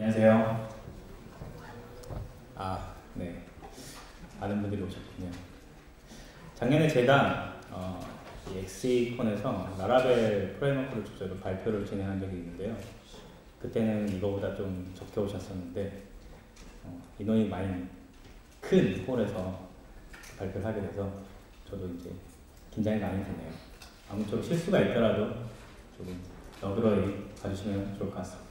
안녕하세요. 아, 네. 많은 분들이 오셨군요. 작년에 제가 어, 엑시콘에서 라라벨 프레임워크를 주제로 발표를 진행한 적이 있는데요. 그때는 이거보다 좀 적게 오셨었는데 어, 인원이 많이 큰 홀에서 발표를 하게 돼서 저도 이제 긴장이 많이 되네요. 아무쪼록 실수가 있더라도 조금 너그러이 봐주시면 좋을 것 같습니다.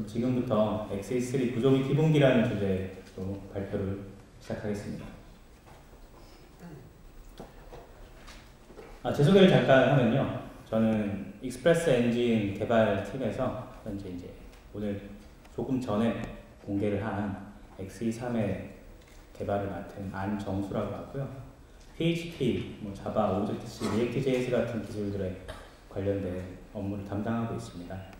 그럼 지금부터 XE3 구조 및 기본기라는 주제로 발표를 시작하겠습니다. 아, 제 소개를 잠깐 하면요. 저는 XpressEngine 개발팀에서 현재 이제 오늘 조금 전에 공개를 한 XE3의 개발을 맡은 안정수라고 하고요. PHP, 뭐 Java, Object-C, React.js 같은 기술들에 관련된 업무를 담당하고 있습니다.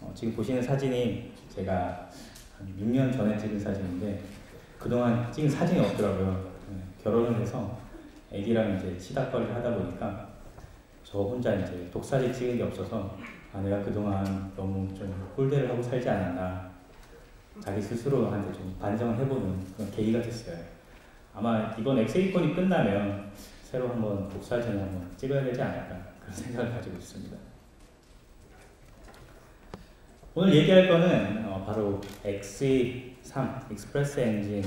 어, 지금 보시는 사진이 제가 한 6년 전에 찍은 사진인데 그동안 찍은 사진이 없더라고요. 네, 결혼을 해서 애기랑 이제 시닥거리를 하다 보니까 저 혼자 이제 독사진 찍은 게 없어서 아 내가 그동안 너무 좀 홀대를 하고 살지 않았나 자기 스스로한테 좀 반성을 해보는 그런 계기가 됐어요. 아마 이번 XECon이 끝나면 새로 한번 독사진을 한번 찍어야 되지 않을까 그런 생각을 가지고 있습니다. 오늘 얘기할 거는 어, 바로 XE3, XpressEngine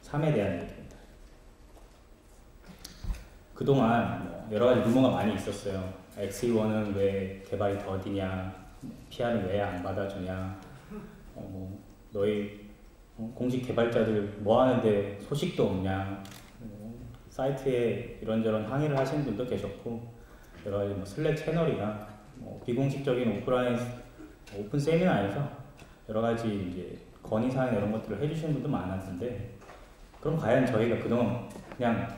3에 대한 얘기입니다. 그동안 뭐 여러 가지 루머가 많이 있었어요. XE1은 왜 개발이 더디냐, PR은 왜 안 받아주냐, 어, 뭐 너희 어, 공식 개발자들 뭐 하는데 소식도 없냐, 뭐 사이트에 이런저런 항의를 하시는 분도 계셨고 여러 가지 뭐 슬랙 채널이나 뭐 비공식적인 오프라인 오픈 세미나에서 여러 가지 이제 건의사항 이런 것들을 해주시는 분도 많았는데 그럼 과연 저희가 그동안 그냥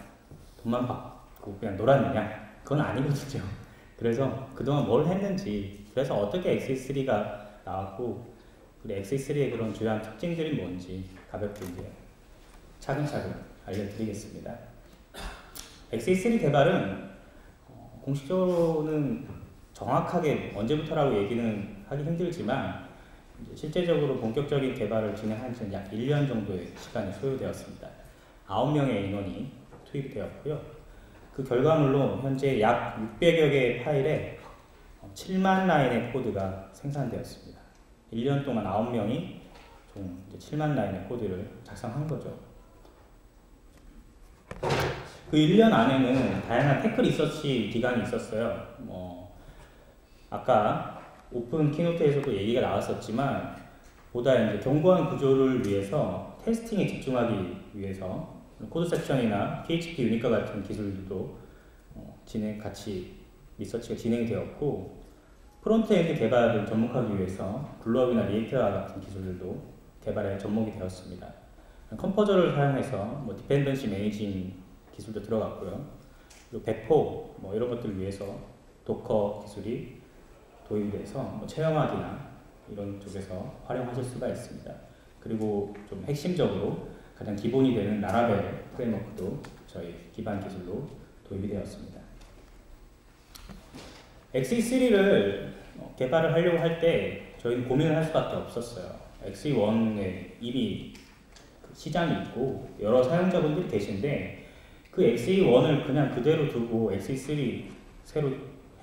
돈만 받고 그냥 놀았느냐? 그건 아니거든요. 그래서 그동안 뭘 했는지 그래서 어떻게 XE3가 나왔고 그리고 XE3의 그런 주요한 특징들이 뭔지 가볍게 이제 차근차근 알려드리겠습니다. XE3 개발은 어, 공식적으로는 정확하게 언제부터라고 얘기는 하기 힘들지만 실제적으로 본격적인 개발을 진행한 지는 약 1년 정도의 시간이 소요되었습니다. 9명의 인원이 투입되었고요. 그 결과물로 현재 약 600여 개의 파일에 7만 라인의 코드가 생산되었습니다. 1년 동안 9명이 총 7만 라인의 코드를 작성한 거죠. 그 1년 안에는 다양한 tech research 기간이 있었어요. 뭐 아까 open keynote에서도 얘기가 나왔었지만 보다 이제 견고한 구조를 위해서 testing에 집중하기 위해서 Codeception이나 PHPUnit 같은 기술들도 어, 진행 같이 research가 진행이 되었고 frontend 개발을 접목하기 위해서 Gulp이나 React와 같은 기술들도 개발에 접목이 되었습니다. Composer를 사용해서 뭐 dependency managing 기술도 들어갔고요. 그리고 배포 뭐 이런 것들을 위해서 Docker 기술이 도입돼서 뭐 체험판이나 이런 쪽에서 활용하실 수가 있습니다. 그리고 좀 핵심적으로 가장 기본이 되는 나라벨 프레임워크도 저희 기반 기술로 도입이 되었습니다. XE3를 어, 개발을 하려고 할 때 저희는 고민을 할 수밖에 없었어요. XE1에 이미 그 시장이 있고 여러 사용자분들이 계신데 그 XE1을 그냥 그대로 두고 XE3 새로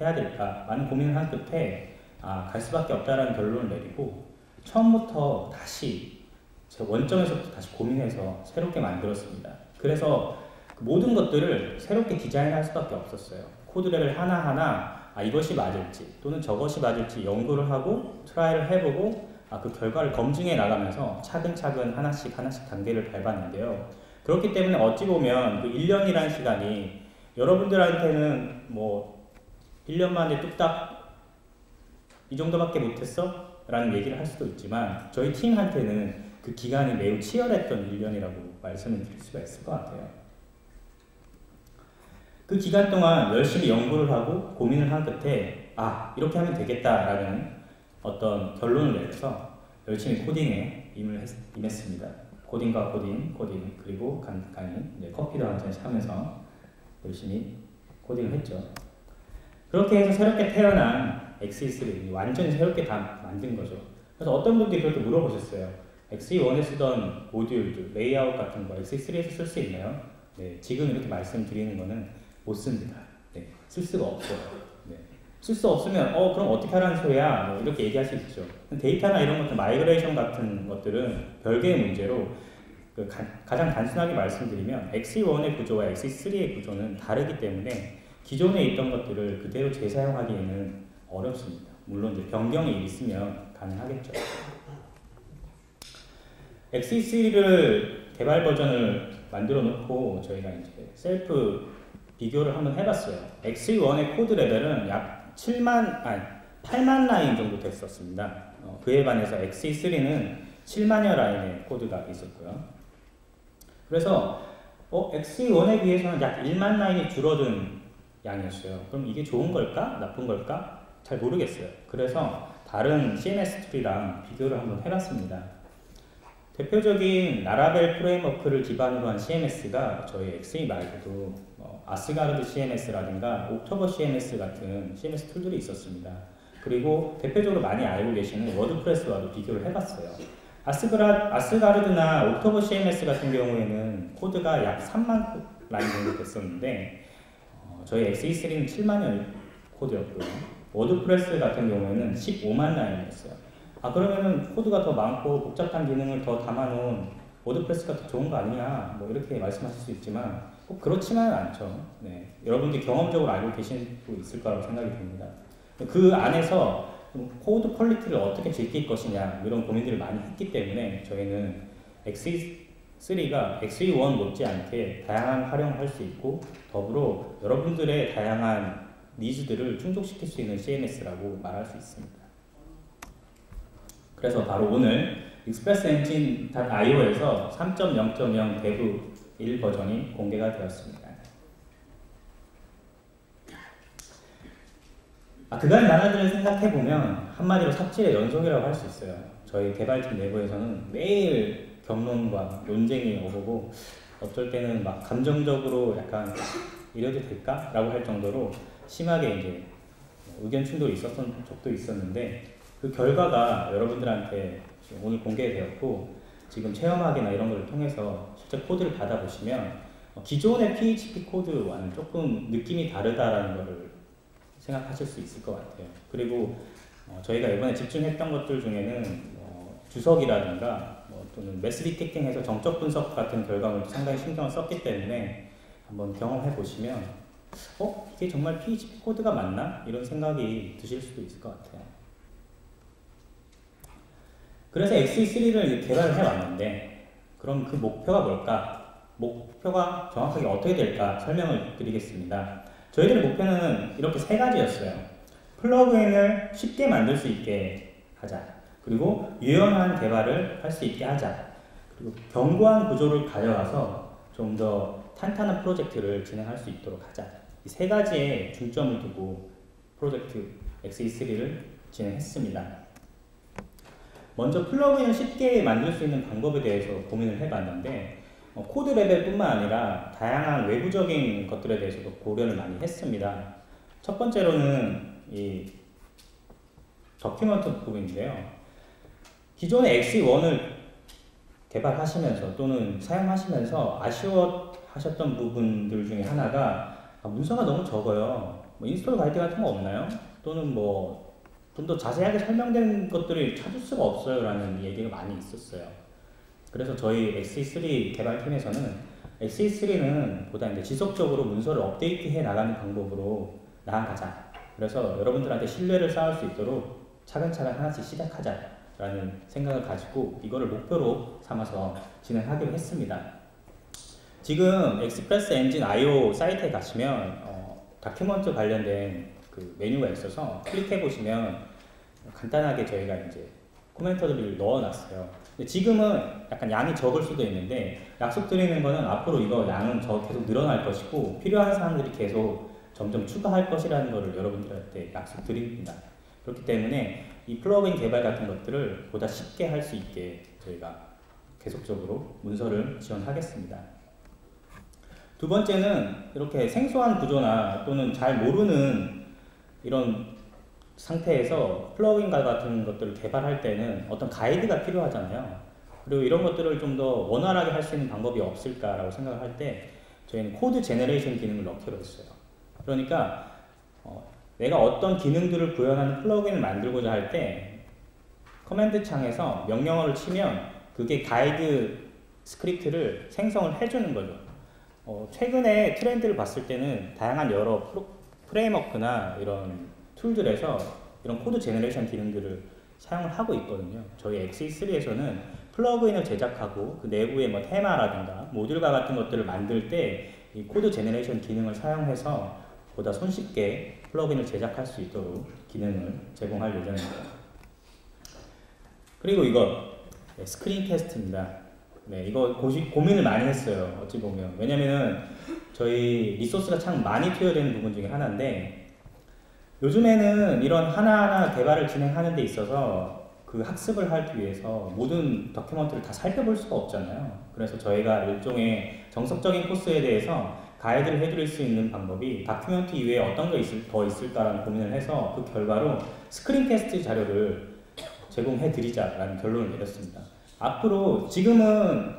해야 될까 많은 고민을 한 끝에 아, 갈 수밖에 없다라는 결론을 내리고 처음부터 다시 제 원점에서부터 다시 고민해서 새롭게 만들었습니다. 그래서 그 모든 것들을 새롭게 디자인할 수밖에 없었어요. 코드를 하나하나 아, 이것이 맞을지 또는 저것이 맞을지 연구를 하고 try를 해보고 아, 그 결과를 검증해 나가면서 차근차근 하나씩 하나씩 단계를 밟았는데요. 그렇기 때문에 어찌 보면 그 1년이라는 시간이 여러분들한테는 뭐 1년 만에 뚝딱 이 정도밖에 못했어? 라는 얘기를 할 수도 있지만 저희 팀한테는 그 기간이 매우 치열했던 1년이라고 말씀을 드릴 수가 있을 것 같아요. 그 기간 동안 열심히 연구를 하고 고민을 한 끝에 아 이렇게 하면 되겠다라는 어떤 결론을 내려서 열심히 코딩에 임을 했, 임했습니다. 코딩과 코딩, 코딩 그리고 간간히 커피도 한 잔씩 하면서 열심히 코딩을 했죠. 그렇게 해서 새롭게 태어난 XE3 완전히 새롭게 다 만든 거죠. 그래서 어떤 분들이 그렇게 물어보셨어요. XE1에 쓰던 모듈들, 레이아웃 같은 거 XE3에서 쓸 수 있나요? 네, 지금 이렇게 말씀드리는 거는 못 씁니다. 네, 쓸 수가 없어요. 네. 쓸수 없으면 어 그럼 어떻게 하라는 소리야? 뭐 이렇게 얘기할 수 있죠. 데이터나 이런 것들, migration 같은 것들은 별개의 문제로 그 가, 장 단순하게 말씀드리면 XE1의 구조와 XE3의 구조는 다르기 때문에 기존에 있던 것들을 그대로 재사용하기에는 어렵습니다. 물론 이제 변경이 있으면 가능하겠죠. XE3를 개발 버전을 만들어 놓고 저희가 이제 셀프 비교를 한번 해봤어요. XE1의 코드 레벨은 약 7만, 아니, 8만 라인 정도 됐었습니다. 어, 그에 반해서 XE3는 7만여 라인의 코드가 있었고요. 그래서 어, XE1에 비해서는 약 1만 라인이 줄어든 양이었어요. 그럼 이게 좋은 걸까? 나쁜 걸까? 잘 모르겠어요. 그래서 다른 CMS tool이랑 비교를 한번 해봤습니다. 대표적인 Laravel framework를 기반으로 한 CMS가 저희 XE 말고도 어, Asgard CMS라든가 October CMS 같은 CMS tool들이 있었습니다. 그리고 대표적으로 많이 알고 계시는 WordPress와도 비교를 해봤어요. 아스그라, Asgard나 October CMS 같은 경우에는 코드가 약 3만 라인 정도 됐었는데 어, 저희 XE3는 7만여 코드였고요. WordPress 같은 경우에는 15만 라인이었어요. 아 그러면은 코드가 더 많고 복잡한 기능을 더 담아놓은 WordPress가 더 좋은 거 아니냐 뭐 이렇게 말씀하실 수 있지만 꼭 그렇지만은 않죠. 네. 여러분들이 경험적으로 알고 계신 분 있을 거라고 생각이 듭니다. 그 안에서 코드 quality를 어떻게 지킬 것이냐 이런 고민들을 많이 했기 때문에 저희는 XE3가 XE1 못지않게 다양한 활용을 할수 있고 더불어 여러분들의 다양한 needs들을 충족시킬 수 있는 CMS라고 말할 수 있습니다. 그래서 바로 오늘 XpressEngine.io에서 3.0.0 dev 1 버전이 공개가 되었습니다. 아, 그간 나라들을 생각해보면 한마디로 삽질의 연속이라고 할 수 있어요. 저희 개발팀 내부에서는 매일 경론과 논쟁이 오고 어쩔 때는 막 감정적으로 약간 이래도 될까? 라고 할 정도로 심하게 이제 의견 충돌이 있었던 적도 있었는데 그 결과가 여러분들한테 오늘 공개되었고 지금 체험하기나 이런 걸 통해서 실제 코드를 받아보시면 어, 기존의 PHP 코드와는 조금 느낌이 다르다라는 것을 생각하실 수 있을 것 같아요. 그리고 어, 저희가 이번에 집중했던 것들 중에는 어, 주석이라든가 뭐 또는 매스 디텍팅해서 정적 분석 같은 결과물도 상당히 신경을 썼기 때문에 한번 경험해 보시면 어? 이게 정말 PHP 코드가 맞나? 이런 생각이 드실 수도 있을 것 같아요. 그래서 XE3를 개발을 해왔는데 그럼 그 목표가 뭘까? 목표가 정확하게 어떻게 될까 설명을 드리겠습니다. 저희들의 목표는 이렇게 세 가지였어요. 플러그인을 쉽게 만들 수 있게 하자. 그리고 유연한 개발을 할수 있게 하자. 그리고 견고한 구조를 가져가서 좀 더 탄탄한 프로젝트를 진행할 수 있도록 하자. 이 세 가지에 중점을 두고 프로젝트 XE3를 진행했습니다. 먼저 플러그인을 쉽게 만들 수 있는 방법에 대해서 고민을 해봤는데 어, 코드 레벨뿐만 아니라 다양한 외부적인 것들에 대해서도 고려를 많이 했습니다. 첫 번째로는 이 document 부분인데요. 기존의 XE1을 개발하시면서 또는 사용하시면서 아쉬워하셨던 부분들 중에 하나가 아, 문서가 너무 적어요. 뭐 install 가이드 같은 거 없나요? 또는 뭐 좀 더 자세하게 설명된 것들을 찾을 수가 없어요 라는 얘기가 많이 있었어요. 그래서 저희 XE3 개발팀에서는 XE3는 보다 이제 지속적으로 문서를 업데이트해 나가는 방법으로 나아가자. 그래서 여러분들한테 신뢰를 쌓을 수 있도록 차근차근 하나씩 시작하자 라는 생각을 가지고 이거를 목표로 삼아서 진행하기로 했습니다. 지금 XpressEngine IO 사이트에 가시면 어, document 관련된 그 메뉴가 있어서 클릭해 보시면 간단하게 저희가 이제 코멘터들을 넣어놨어요. 지금은 약간 양이 적을 수도 있는데 약속드리는 거는 앞으로 이거 양은 저 계속 늘어날 것이고 필요한 사람들이 계속 점점 추가할 것이라는 것을 여러분들한테 약속드립니다. 그렇기 때문에 이 플러그인 개발 같은 것들을 보다 쉽게 할 수 있게 저희가 계속적으로 문서를 지원하겠습니다. 두 번째는 이렇게 생소한 구조나 또는 잘 모르는 이런 상태에서 플러그인과 같은 것들을 개발할 때는 어떤 가이드가 필요하잖아요. 그리고 이런 것들을 좀 더 원활하게 할 수 있는 방법이 없을까라고 생각을 할때 저희는 code generation 기능을 넣기로 했어요. 그러니까 어, 내가 어떤 기능들을 구현하는 플러그인을 만들고자 할 때 command 창에서 명령어를 치면 그게 가이드 스크립트를 생성을 해주는 거죠. 어, 최근에 트렌드를 봤을 때는 다양한 여러 프로, framework나 이런 툴들에서 이런 code generation 기능들을 사용을 하고 있거든요. 저희 XE3에서는 플러그인을 제작하고 그 내부의 뭐 테마라든가 모듈과 같은 것들을 만들 때 이 code generation 기능을 사용해서 보다 손쉽게 플러그인을 제작할 수 있도록 기능을 제공할 예정입니다. 그리고 이거 네, screencast입니다. 네, 이거 고시, 고민을 많이 했어요. 어찌 보면 왜냐면은 저희 resource가 참 많이 투여되는 부분 중에 하나인데 요즘에는 이런 하나하나 개발을 진행하는 데 있어서 그 학습을 하기 위해서 모든 document를 다 살펴볼 수가 없잖아요. 그래서 저희가 일종의 정석적인 코스에 대해서 가이드를 해드릴 수 있는 방법이 document 이외에 어떤 거 있을, 더 있을까라는 고민을 해서 그 결과로 screencast 자료를 제공해 드리자라는 결론을 내렸습니다. 앞으로 지금은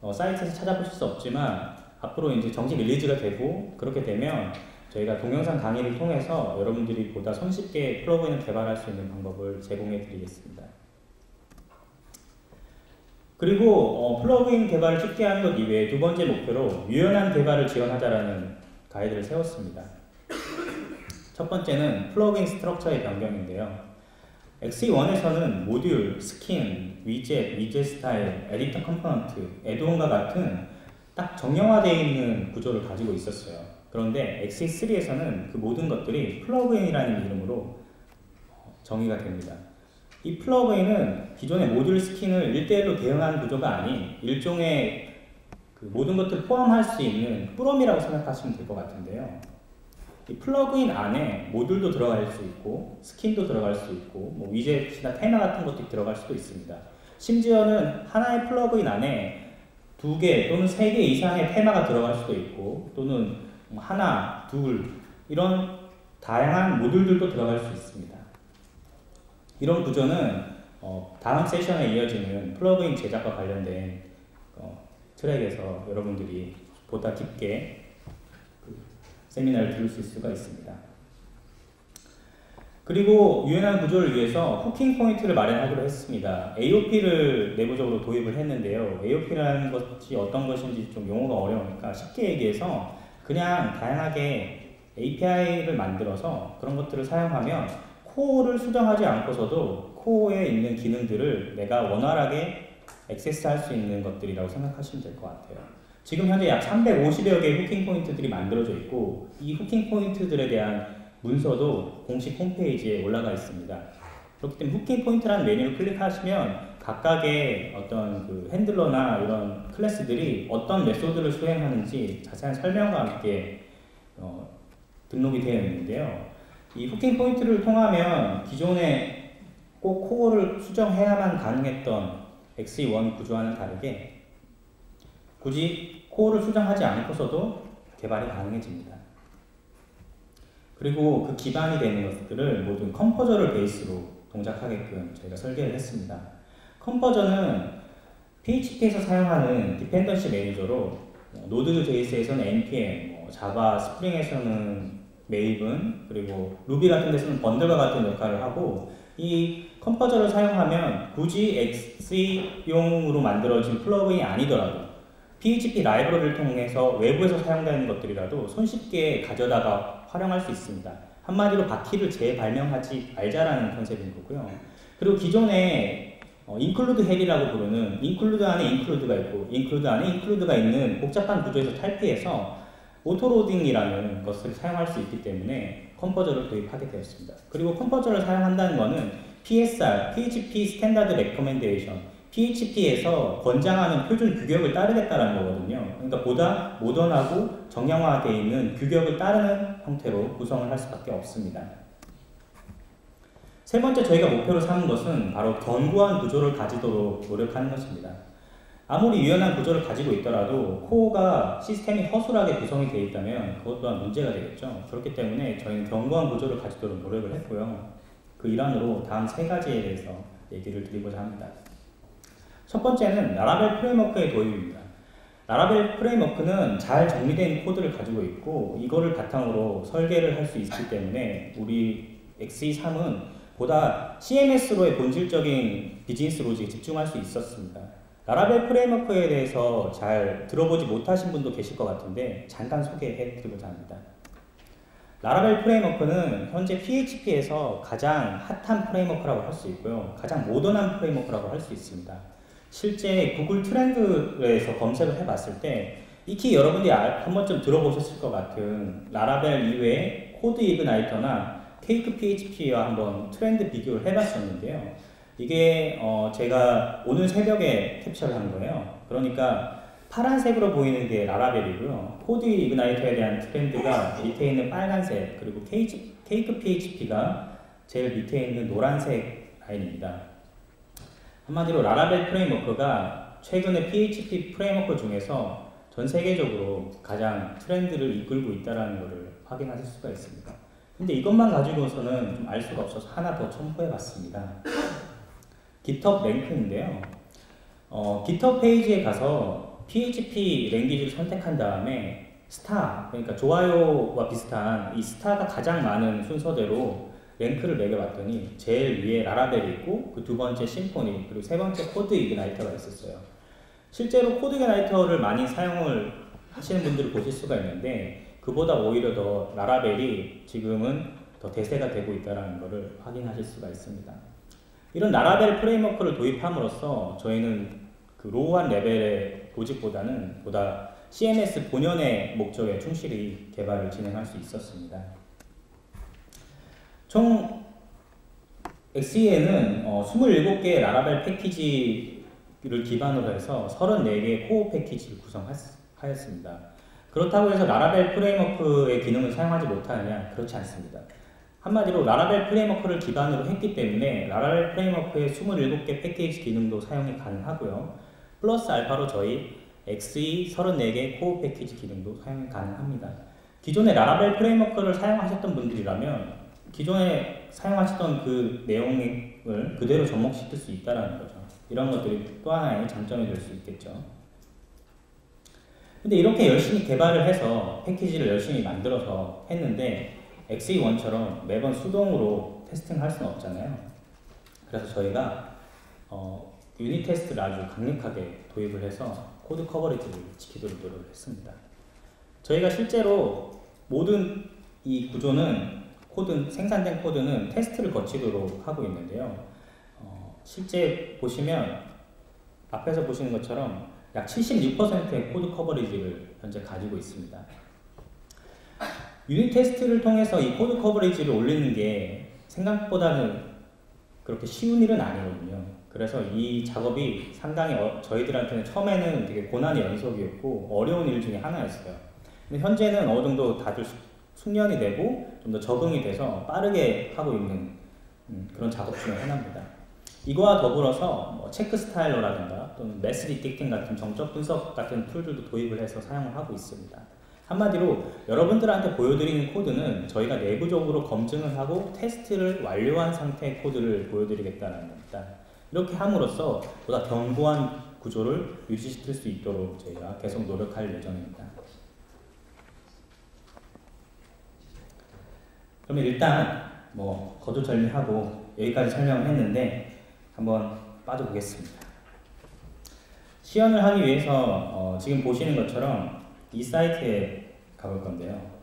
어, 사이트에서 찾아보실 수 없지만 앞으로 이제 정식 release가 되고 그렇게 되면 저희가 동영상 강의를 통해서 여러분들이 보다 손쉽게 플러그인을 개발할 수 있는 방법을 제공해 드리겠습니다. 그리고 어, 플러그인 개발을 쉽게 하는 것 이외에 두 번째 목표로 유연한 개발을 지원하자라는 가이드를 세웠습니다. 첫 번째는 플러그인 structure의 변경인데요. XE1에서는 모듈, 스킨, 위젯, 위젯 스타일, editor component, add-on과 같은 딱 정형화되어 있는 구조를 가지고 있었어요. 그런데 XE3에서는 그 모든 것들이 플러그인이라는 이름으로 정의가 됩니다. 이 플러그인은 기존의 모듈 스킨을 1대1로 대응하는 구조가 아닌 일종의 그 모든 것들을 포함할 수 있는 꾸러미라고 생각하시면 될 것 같은데요. 이 플러그인 안에 모듈도 들어갈 수 있고 스킨도 들어갈 수 있고 뭐 위젯이나 테마 같은 것도 들어갈 수도 있습니다. 심지어는 하나의 플러그인 안에 두 개 또는 세 개 이상의 테마가 들어갈 수도 있고 또는 뭐 하나, 둘 이런 다양한 모듈들도 들어갈 수 있습니다. 이런 구조는 어, 다음 세션에 이어지는 플러그인 제작과 관련된 어, 트랙에서 여러분들이 보다 깊게 세미나를 들을 수 있을 수가 있습니다. 그리고 유연한 구조를 위해서 hooking point를 마련하기로 했습니다. AOP를 내부적으로 도입을 했는데요. AOP라는 것이 어떤 것인지 좀 용어가 어려우니까 쉽게 얘기해서 그냥 다양하게 API를 만들어서 그런 것들을 사용하면 core를 수정하지 않고서도 코어에 있는 기능들을 내가 원활하게 액세스할 수 있는 것들이라고 생각하시면 될 것 같아요. 지금 현재 약 350여 개의 hooking point들이 만들어져 있고 이 hooking point들에 대한 문서도 공식 홈페이지에 올라가 있습니다. 그렇기 때문에 hooking point라는 메뉴를 클릭하시면 각각의 어떤 그 handler나 이런 class들이 어떤 method를 수행하는지 자세한 설명과 함께 어, 등록이 되어 있는데요. 이 hooking point를 통하면 기존에 꼭 core를 수정해야만 가능했던 XE1 구조와는 다르게 굳이 core를 수정하지 않고서도 개발이 가능해집니다. 그리고 그 기반이 되는 것들을 모든 Composer를 베이스로 동작하게끔 저희가 설계를 했습니다. Composer는 PHP에서 사용하는 dependency manager로 Node.js에서는 npm, 뭐 자바, Spring에서는 Maven, 그리고 루비 같은 데서는 bundle과 같은 역할을 하고 이 Composer를 사용하면 굳이 XE용으로 만들어진 플러그인이 아니더라도 PHP 라이브러리를 통해서 외부에서 사용되는 것들이라도 손쉽게 가져다가 활용할 수 있습니다. 한마디로 바퀴를 재발명하지 말자라는 컨셉인 거고요. 그리고 기존에 어, include hell이라고 부르는 include 안에 include가 있고 include 안에 include가 있는 복잡한 구조에서 탈피해서 autoloading이라는 것을 사용할 수 있기 때문에 Composer를 도입하게 되었습니다. 그리고 Composer를 사용한다는 것은 PSR, PHP Standard Recommendation PHP에서 권장하는 표준 규격을 따르겠다는 거거든요. 그러니까 보다 모던하고 정형화되어 있는 규격을 따르는 형태로 구성을 할 수밖에 없습니다. 세 번째 저희가 목표로 삼은 것은 바로 견고한 구조를 가지도록 노력하는 것입니다. 아무리 유연한 구조를 가지고 있더라도 코어가 시스템이 허술하게 구성이 되어 있다면 그것 또한 문제가 되겠죠. 그렇기 때문에 저희는 견고한 구조를 가지도록 노력을 했고요. 그 일환으로 다음 세 가지에 대해서 얘기를 드리고자 합니다. 첫 번째는 Laravel framework의 도입입니다. Laravel framework는 잘 정리된 코드를 가지고 있고 이거를 바탕으로 설계를 할 수 있기 때문에 우리 XE3은 보다 CMS로의 본질적인 business logic에 집중할 수 있었습니다. Laravel 프레임워크에 대해서 잘 들어보지 못하신 분도 계실 것 같은데 잠깐 소개해 드리고자 합니다. Laravel 프레임워크는 현재 PHP에서 가장 핫한 프레임워크라고 할 수 있고요. 가장 modern한 프레임워크라고 할 수 있습니다. 실제 구글 트렌드에서 검색을 해봤을 때 익히 여러분들이 한 번쯤 들어보셨을 것 같은 Laravel 이외에 CodeIgniter나 CakePHP와 한번 트렌드 비교를 해봤었는데요. 이게 어 제가 오늘 새벽에 캡처를 한 거예요. 그러니까 파란색으로 보이는 게 Laravel이고요. CodeIgniter에 대한 트렌드가 밑에 있는 빨간색 그리고 CakePHP가 제일 밑에 있는 노란색 라인입니다. 한마디로 Laravel 프레임워크가 최근의 PHP 프레임워크 중에서 전 세계적으로 가장 트렌드를 이끌고 있다는 것을 확인하실 수가 있습니다. 근데 이것만 가지고서는 좀 알 수가 없어서 하나 더 첨부해 봤습니다. GitHub 랭크인데요. 어, GitHub 페이지에 가서 PHP language를 선택한 다음에 스타, 그러니까 좋아요와 비슷한 이 스타가 가장 많은 순서대로 랭크를 매겨봤더니 제일 위에 Laravel이 있고 그 두 번째 Symfony 그리고 세 번째 CodeIgniter가 있었어요. 실제로 CodeIgniter를 많이 사용을 하시는 분들을 보실 수가 있는데 그보다 오히려 더 Laravel이 지금은 더 대세가 되고 있다는 것을 확인하실 수가 있습니다. 이런 Laravel 프레임워크를 도입함으로써 저희는 그 low한 레벨의 logic보다는 보다 CMS 본연의 목적에 충실히 개발을 진행할 수 있었습니다. 총 XE에는 어, 27개의 Laravel 패키지를 기반으로 해서 34개의 코어 패키지를 구성하였습니다. 그렇다고 해서 Laravel 프레임워크의 기능을 사용하지 못하느냐? 그렇지 않습니다. 한마디로 Laravel 프레임워크를 기반으로 했기 때문에 Laravel 프레임워크의 27개 패키지 기능도 사용이 가능하고요. 플러스 알파로 저희 XE 34개 코어 패키지 기능도 사용이 가능합니다. 기존의 Laravel 프레임워크를 사용하셨던 분들이라면 기존에 사용하시던 그 내용을 그대로 접목시킬 수 있다는 거죠. 이런 것들이 또 하나의 장점이 될 수 있겠죠. 근데 이렇게 열심히 개발을 해서 패키지를 열심히 만들어서 했는데 XE1처럼 매번 수동으로 testing할 수는 없잖아요. 그래서 저희가 어, unit test를 아주 강력하게 도입을 해서 code coverage를 지키도록 노력을 했습니다. 저희가 실제로 모든 이 구조는 코드, 생산된 코드는 테스트를 거치도록 하고 있는데요. 어, 실제 보시면 앞에서 보시는 것처럼 약 76%의 code coverage를 현재 가지고 있습니다. unit test를 통해서 이 code coverage를 올리는 게 생각보다는 그렇게 쉬운 일은 아니거든요. 그래서 이 작업이 상당히 어, 저희들한테는 처음에는 되게 고난의 연속이었고 어려운 일 중에 하나였어요. 근데 현재는 어느 정도 다들 숙련이 되고 좀 더 적응이 돼서 빠르게 하고 있는 음, 그런 작업 중에 하나입니다. 이거와 더불어서 뭐 check styler라든가 또는 mess detecting 같은 정적 분석 같은 tool들도 도입을 해서 사용을 하고 있습니다. 한마디로 여러분들한테 보여드리는 코드는 저희가 내부적으로 검증을 하고 테스트를 완료한 상태의 코드를 보여드리겠다는 겁니다. 이렇게 함으로써 보다 견고한 구조를 유지시킬 수 있도록 저희가 계속 노력할 예정입니다. 그러면 일단 뭐 거두절미하고 여기까지 설명을 했는데 한번 빠져보겠습니다. 시연을 하기 위해서 어 지금 보시는 것처럼 이 사이트에 가볼 건데요.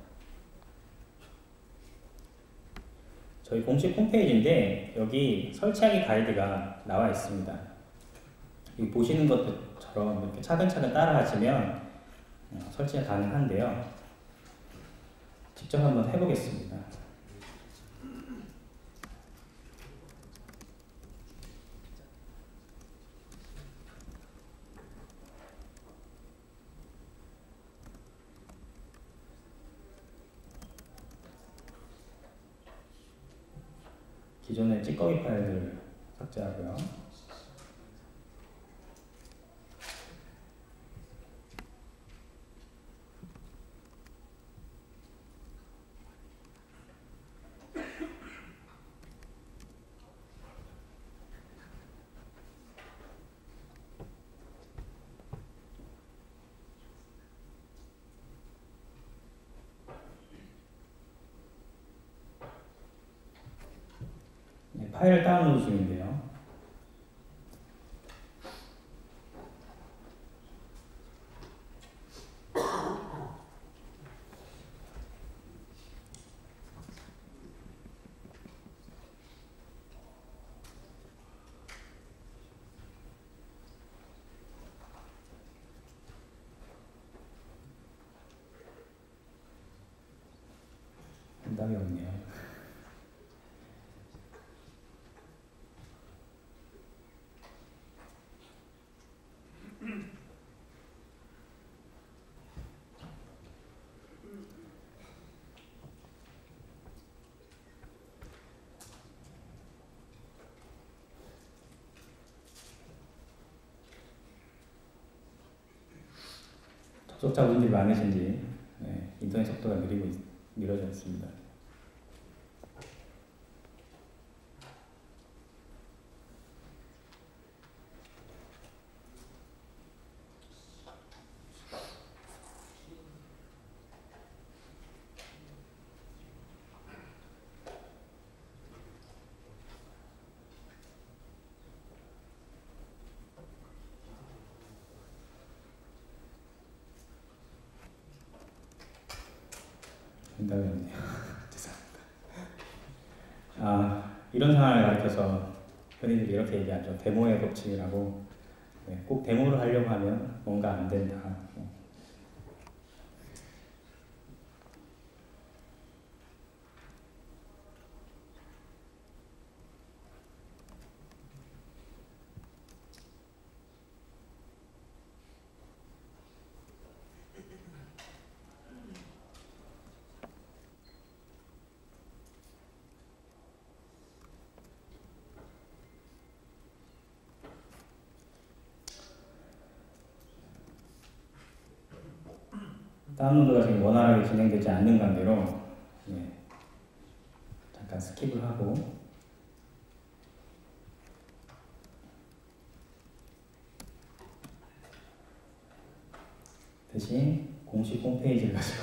저희 공식 홈페이지인데 여기 설치하기 가이드가 나와 있습니다. 여기 보시는 것처럼 이렇게 차근차근 따라 하시면 어, 설치가 가능한데요. 직접 한번 해보겠습니다. 파일을 삭제하고요. 파일을 다운로드 중인데요. 정답이 없네요. 접속자분들이 많으신지 네, 인터넷 속도가 느리고 있, 느려져 있습니다. 정답이 없네요. 죄송합니다. 아, 이런 상황을 가르쳐서 흔히들 이렇게 얘기하죠. 데모의 법칙이라고. 네, 꼭 데모를 하려고 하면 뭔가 안 된다. 뭐. 다운로드가 지금 원활하게 진행되지 않는 관계로 네, 잠깐 skip을 하고 대신 공식 홈페이지를 가지고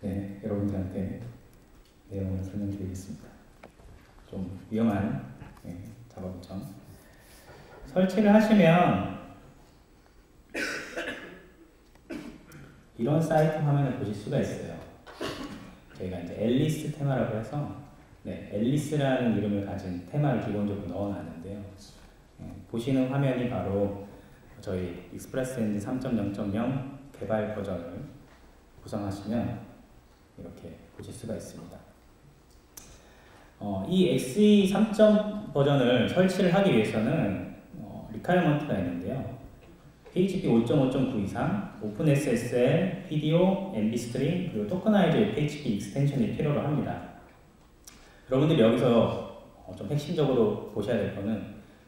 네, 여러분들한테 내용을 설명드리겠습니다. 좀 위험한 네, 작업이죠. 설치를 하시면 이런 사이트 화면을 보실 수가 있어요. 저희가 이제 앨리스 테마라고 해서 네, 앨리스라는 이름을 가진 테마를 기본적으로 넣어놨는데요. 네, 보시는 화면이 바로 저희 XpressEngine 3.0.0 개발 버전을 구성하시면 이렇게 보실 수가 있습니다. 어, 이 XE 3. 버전을 설치를 하기 위해서는 어, requirement가 있는데요. PHP 5.5.9 이상, OpenSSL, PDO, mbstring, 그리고 토커나이저 PHP 익스텐션이 필요로 합니다. 여러분들이 여기서 어, 좀 핵심적으로 보셔야 될 거는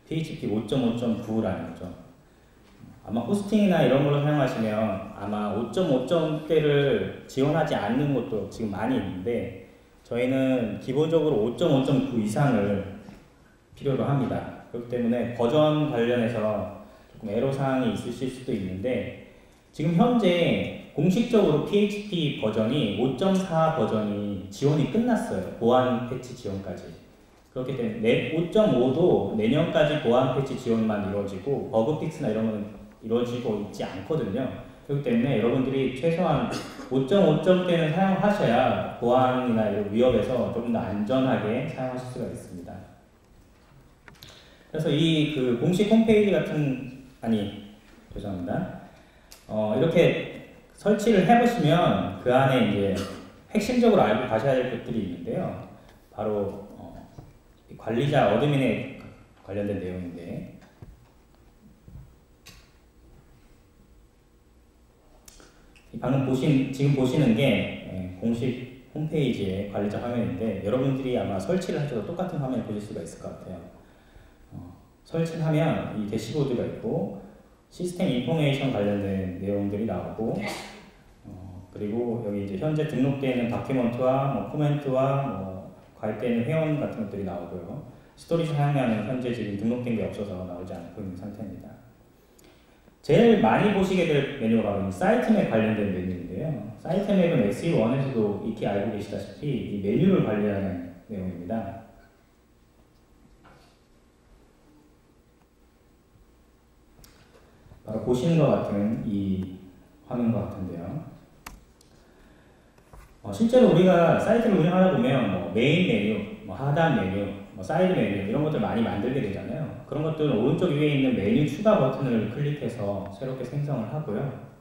PHP 5.5.9라는 거죠. 아마 hosting이나 이런 걸로 사용하시면 아마 5.5점대를 지원하지 않는 것도 지금 많이 있는데 저희는 기본적으로 5.5.9 이상을 필요로 합니다. 그렇기 때문에 버전 관련해서 애로사항이 있으실 수도 있는데 지금 현재 공식적으로 PHP 버전이 5.4 버전이 지원이 끝났어요. 보안 패치 지원까지. 그렇기 때문에 5.5도 내년까지 보안 패치 지원만 이루어지고 bug fix나 이런 건 이루어지고 있지 않거든요. 그렇기 때문에 여러분들이 최소한 5.5점대는 사용하셔야 보안이나 이런 위협에서 조금 더 안전하게 사용하실 수가 있습니다. 그래서 이 그 공식 홈페이지 같은 아니 죄송합니다. 어, 이렇게 설치를 해보시면 그 안에 이제 핵심적으로 알고 가셔야 될 것들이 있는데요. 바로 어, 관리자 어드민에 관련된 내용인데 방금 보신 지금 보시는 게 예, 공식 홈페이지의 관리자 화면인데 여러분들이 아마 설치를 하셔도 똑같은 화면을 보실 수가 있을 것 같아요. 설치를 하면 이 대시보드가 있고 system information 관련된 내용들이 나오고 어, 그리고 여기 이제 현재 등록되어 있는 document와 뭐 코멘트와 뭐 가입되어 있는 회원 같은 것들이 나오고요. storage 사용량은 현재 지금 등록된 게 없어서 나오지 않고 있는 상태입니다. 제일 많이 보시게 될 메뉴가 바로 sitemap 관련된 메뉴인데요. sitemap은 XE1에서도 익히 알고 계시다시피 이 메뉴를 관리하는 내용입니다. 보시는 것 같은 이 화면과 같은데요. 어, 실제로 우리가 사이트를 운영하다 보면 뭐 메인 메뉴, 뭐 하단 메뉴, 뭐 사이드 메뉴 이런 것들 많이 만들게 되잖아요. 그런 것들은 오른쪽 위에 있는 메뉴 추가 버튼을 클릭해서 새롭게 생성을 하고요.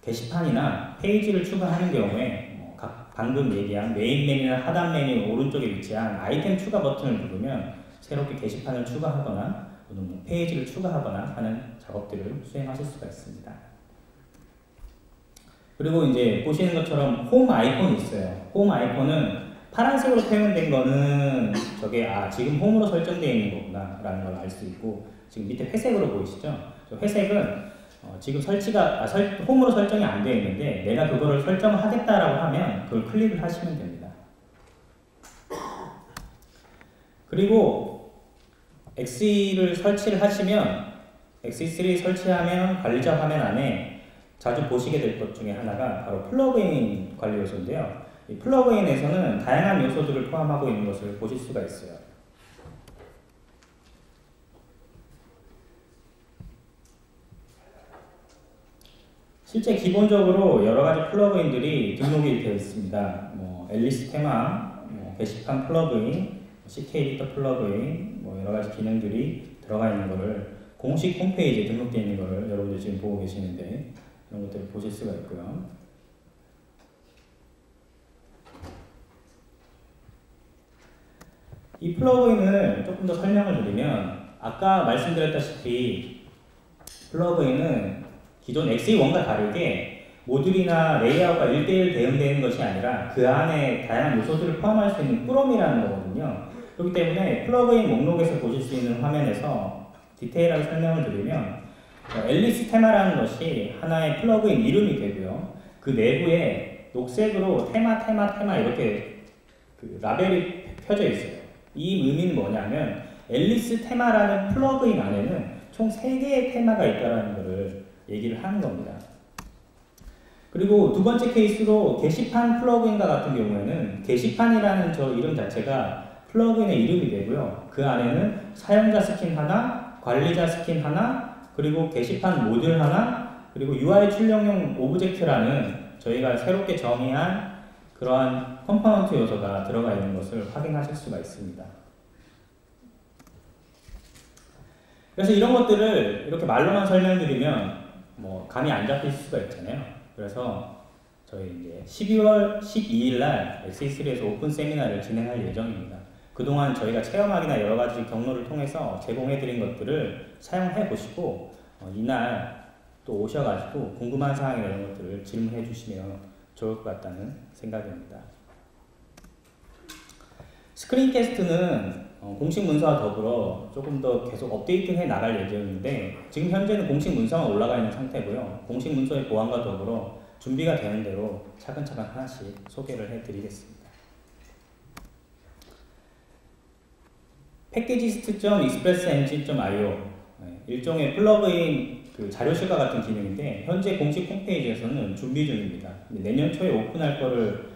게시판이나 페이지를 추가하는 경우에 뭐 방금 얘기한 메인 메뉴나 하단 메뉴 오른쪽에 위치한 아이템 추가 버튼을 누르면 새롭게 게시판을 추가하거나 페이지를 추가하거나 하는 작업들을 수행하실 수가 있습니다. 그리고 이제 보시는 것처럼 홈 아이콘이 있어요. 홈 아이콘은 파란색으로 표현된 거는 저게 아 지금 홈으로 설정되어 있는 거구나 라는 걸 알 수 있고 지금 밑에 회색으로 보이시죠? 회색은 어, 지금 설치가 아, 설, 홈으로 설정이 안 되어 있는데 내가 그거를 설정하겠다라고 하면 그걸 클릭을 하시면 됩니다. 그리고 XE를 설치를 하시면 XE3 설치하면 관리자 화면 안에 자주 보시게 될 것 중에 하나가 바로 plugin 관리 요소인데요. 이 plugin에서는 다양한 요소들을 포함하고 있는 것을 보실 수가 있어요. 실제 기본적으로 여러 가지 플러그인들이 등록이 되어 있습니다. 뭐 앨리스 테마, 뭐 게시판 plugin, CK 에디터 플러그인, 뭐 여러 가지 기능들이 들어가 있는 것을 공식 홈페이지에 등록되어 있는 것을 여러분들 지금 보고 계시는데 이런 것들을 보실 수가 있고요. 이 plugin을 조금 더 설명을 드리면 아까 말씀드렸다시피 plugin은 기존 XE1과 다르게 모듈이나 레이아웃과 1대1 대응되는 것이 아니라 그 안에 다양한 요소들을 포함할 수 있는 폼이라는 거거든요. 그렇기 때문에 plugin 목록에서 보실 수 있는 화면에서 디테일하게 설명을 드리면 앨리스 테마라는 것이 하나의 plugin 이름이 되고요. 그 내부에 녹색으로 테마, 테마, 테마 이렇게 그 라벨이 펴져 있어요. 이 의미는 뭐냐면 앨리스 테마라는 plugin 안에는 총 3개의 테마가 있다는 것을 얘기를 하는 겁니다. 그리고 두 번째 케이스로 게시판 plugin과 같은 경우에는 게시판이라는 저 이름 자체가 plugin의 이름이 되고요. 그 안에는 사용자 스킨 하나, 관리자 스킨 하나, 그리고 게시판 모듈 하나, 그리고 UI 출력용 object라는 저희가 새롭게 정의한 그러한 component 요소가 들어가 있는 것을 확인하실 수가 있습니다. 그래서 이런 것들을 이렇게 말로만 설명드리면 뭐 감이 안 잡힐 수가 있잖아요. 그래서 저희 이제 12월 12일 날 XE3에서 오픈 세미나를 진행할 예정입니다. 그동안 저희가 체험하기나 여러 가지 경로를 통해서 제공해드린 것들을 사용해 보시고 어, 이날 또 오셔가지고 궁금한 사항이나 이런 것들을 질문해 주시면 좋을 것 같다는 생각입니다. 스크린 캐스트는 어, 공식 문서와 더불어 조금 더 계속 업데이트해 나갈 예정인데 지금 현재는 공식 문서만 올라가 있는 상태고요. 공식 문서의 보완과 더불어 준비가 되는 대로 차근차근 하나씩 소개를 해드리겠습니다. 패키지스트.expressengine.io 일종의 plugin 그 자료실과 같은 기능인데 현재 공식 홈페이지에서는 준비 중입니다. 내년 초에 오픈할 거를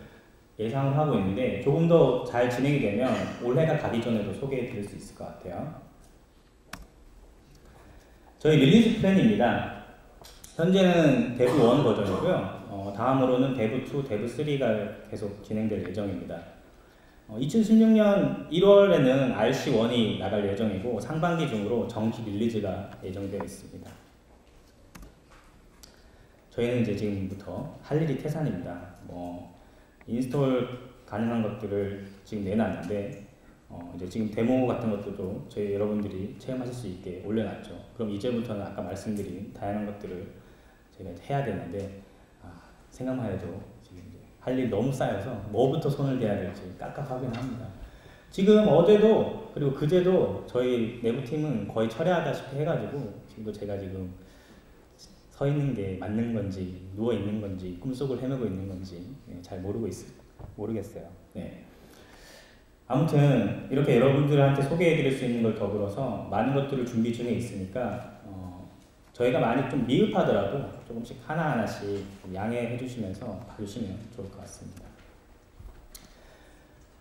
예상을 하고 있는데 조금 더 잘 진행이 되면 올해가 가기 전에도 소개해 드릴 수 있을 것 같아요. 저희 release plan입니다. 현재는 Dev 1 버전이고요. 어, 다음으로는 Dev 2, Dev 3가 계속 진행될 예정입니다. 어, 2016년 1월에는 RC1이 나갈 예정이고 상반기 중으로 정식 release가 예정되어 있습니다. 저희는 이제 지금부터 할 일이 태산입니다. 뭐 install 가능한 것들을 지금 내놨는데 어 이제 지금 데모 같은 것들도 저희 여러분들이 체험하실 수 있게 올려놨죠. 그럼 이제부터는 아까 말씀드린 다양한 것들을 제가 해야 되는데 아, 생각만 해도 할일 너무 쌓여서 뭐부터 손을 대야 될지 깝깝하긴 합니다. 지금 어제도 그리고 그제도 저희 내부팀은 거의 철야하다시피 해가지고 지금도 제가 지금 서 있는 게 맞는 건지 누워 있는 건지 꿈속을 헤매고 있는 건지 예, 잘 모르고 있 모르겠어요. 네. 아무튼 이렇게 여러분들한테 소개해드릴 수 있는 걸 더불어서 많은 것들을 준비 중에 있으니까 어, 저희가 많이 좀 미흡하더라도 조금씩 하나하나씩 양해해 주시면서 봐주시면 좋을 것 같습니다.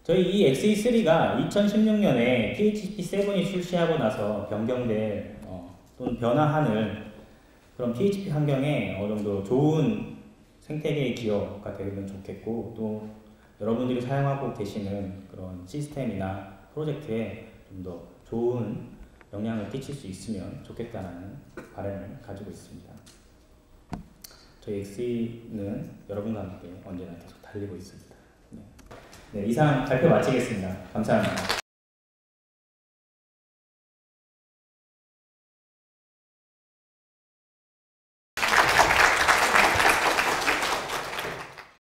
저희 이 XE3가 2016년에 PHP 7이 출시하고 나서 변경된 어, 또는 변화하는 그런 PHP 환경에 어느 정도 좋은 생태계의 기여가 되면 좋겠고 또 여러분들이 사용하고 계시는 그런 시스템이나 프로젝트에 좀 더 좋은 영향을 끼칠 수 있으면 좋겠다는 바람을 가지고 있습니다. 저희 XE는 여러분과 함께 언제나 계속 달리고 있습니다. 네, 네 이상 발표 마치겠습니다. 감사합니다.